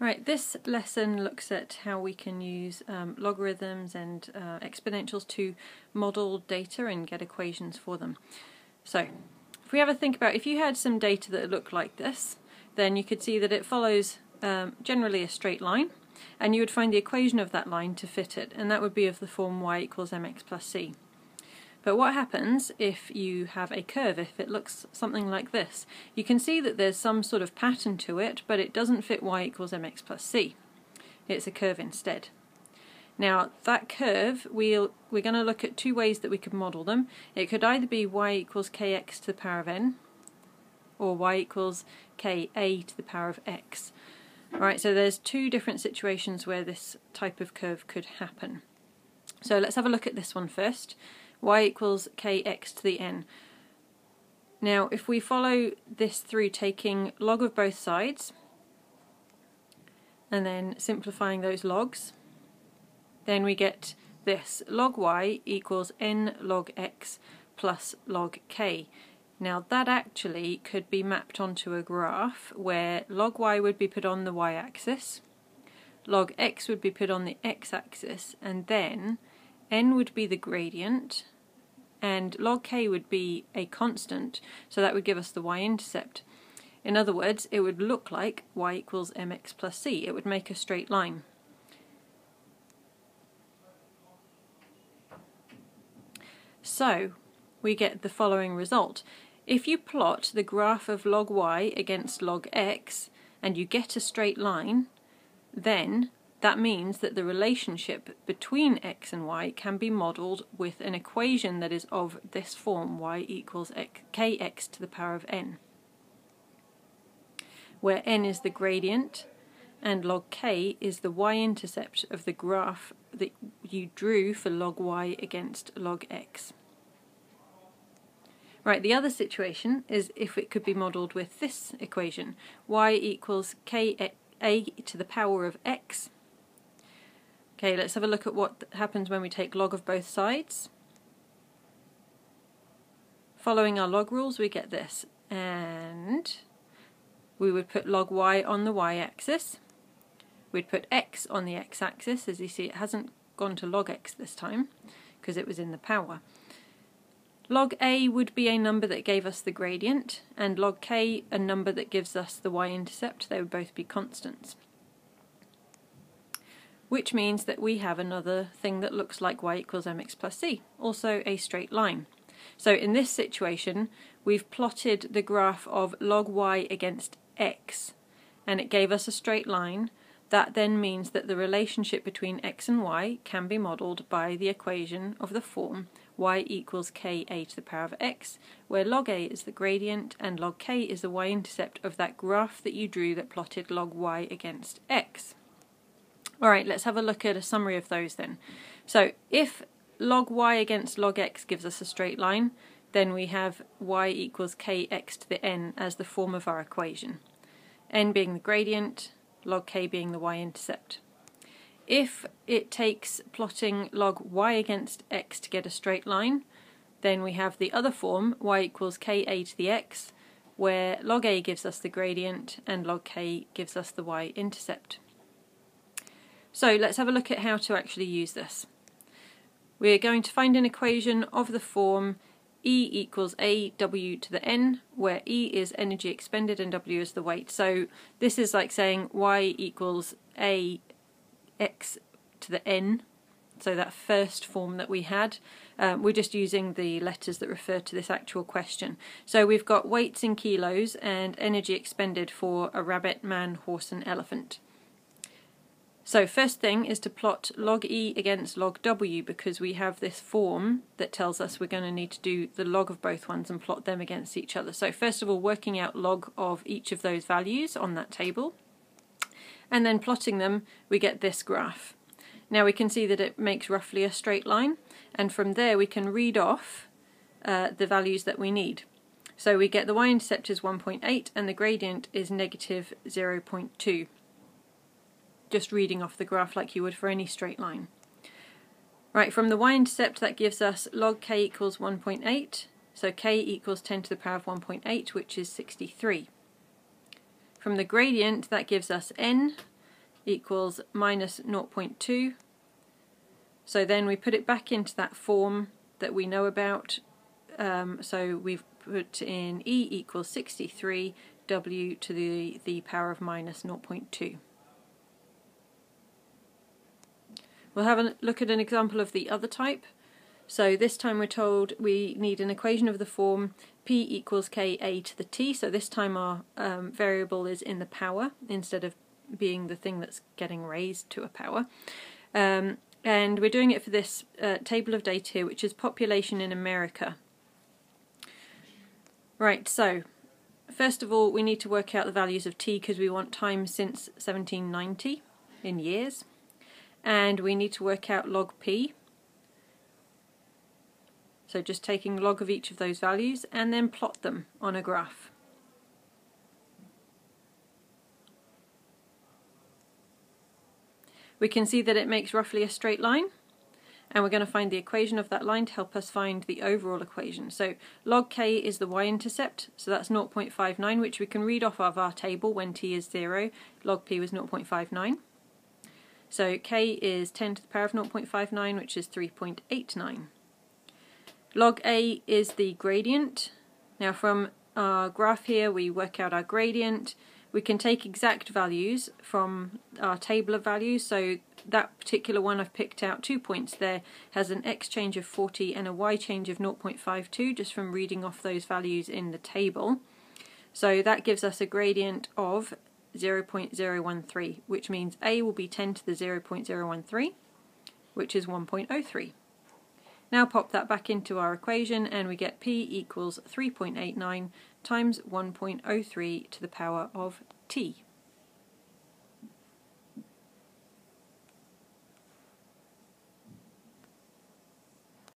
Right, this lesson looks at how we can use um, logarithms and uh, exponentials to model data and get equations for them. So, if we have a think about, if you had some data that looked like this, then you could see that it follows um, generally a straight line, and you would find the equation of that line to fit it, and that would be of the form y equals mx plus c. But what happens if you have a curve, if it looks something like this? You can see that there's some sort of pattern to it, but it doesn't fit y equals mx plus c. It's a curve instead. Now that curve, we'll, we're going to look at two ways that we could model them. It could either be y equals kx to the power of n, or y equals ka to the power of x. Alright, so there's two different situations where this type of curve could happen. So let's have a look at this one first y equals kx to the n. Now if we follow this through taking log of both sides and then simplifying those logs, then we get this log y equals n log x plus log k. Now that actually could be mapped onto a graph where log y would be put on the y-axis, log x would be put on the x-axis, and then n would be the gradient and log k would be a constant, so that would give us the y-intercept. In other words, it would look like y equals mx plus c. It would make a straight line. So, we get the following result. If you plot the graph of log y against log x, and you get a straight line, then that means that the relationship between x and y can be modelled with an equation that is of this form, y equals x, kx to the power of n, where n is the gradient and log k is the y-intercept of the graph that you drew for log y against log x. Right, the other situation is if it could be modelled with this equation, y equals k a to the power of x Okay, let's have a look at what happens when we take log of both sides. Following our log rules, we get this. And we would put log y on the y-axis. We'd put x on the x-axis. As you see, it hasn't gone to log x this time because it was in the power. Log a would be a number that gave us the gradient, and log k a number that gives us the y-intercept. They would both be constants which means that we have another thing that looks like y equals mx plus c, also a straight line. So in this situation, we've plotted the graph of log y against x, and it gave us a straight line. That then means that the relationship between x and y can be modelled by the equation of the form y equals ka to the power of x, where log a is the gradient and log k is the y-intercept of that graph that you drew that plotted log y against x. Alright, let's have a look at a summary of those then. So if log y against log x gives us a straight line, then we have y equals kx to the n as the form of our equation. n being the gradient, log k being the y-intercept. If it takes plotting log y against x to get a straight line, then we have the other form, y equals ka to the x, where log a gives us the gradient and log k gives us the y-intercept. So let's have a look at how to actually use this. We're going to find an equation of the form E equals AW to the N, where E is energy expended and W is the weight. So this is like saying Y equals A X to the N, so that first form that we had. Um, we're just using the letters that refer to this actual question. So we've got weights in kilos and energy expended for a rabbit, man, horse and elephant. So first thing is to plot log e against log w because we have this form that tells us we're going to need to do the log of both ones and plot them against each other. So first of all working out log of each of those values on that table and then plotting them we get this graph. Now we can see that it makes roughly a straight line and from there we can read off uh, the values that we need. So we get the y-intercept is 1.8 and the gradient is negative 0.2 just reading off the graph like you would for any straight line. Right, from the y-intercept that gives us log k equals 1.8, so k equals 10 to the power of 1.8, which is 63. From the gradient that gives us n, equals minus 0.2. So then we put it back into that form that we know about. Um, so we've put in E equals 63 W to the, the power of minus 0.2. We'll have a look at an example of the other type. So this time we're told we need an equation of the form p equals ka to the t. So this time our um, variable is in the power instead of being the thing that's getting raised to a power. Um, and we're doing it for this uh, table of data here, which is population in America. Right, so first of all we need to work out the values of t because we want time since 1790 in years. And we need to work out log p so just taking log of each of those values and then plot them on a graph. We can see that it makes roughly a straight line and we're going to find the equation of that line to help us find the overall equation. So log k is the y-intercept, so that's 0.59, which we can read off of our table when t is 0. Log p was 0.59. So k is 10 to the power of 0.59, which is 3.89. Log A is the gradient. Now from our graph here we work out our gradient. We can take exact values from our table of values. So that particular one I've picked out two points there has an x change of 40 and a y change of 0.52 just from reading off those values in the table. So that gives us a gradient of 0.013 which means A will be 10 to the 0.013 which is 1.03. Now pop that back into our equation and we get P equals 3.89 times 1.03 to the power of T.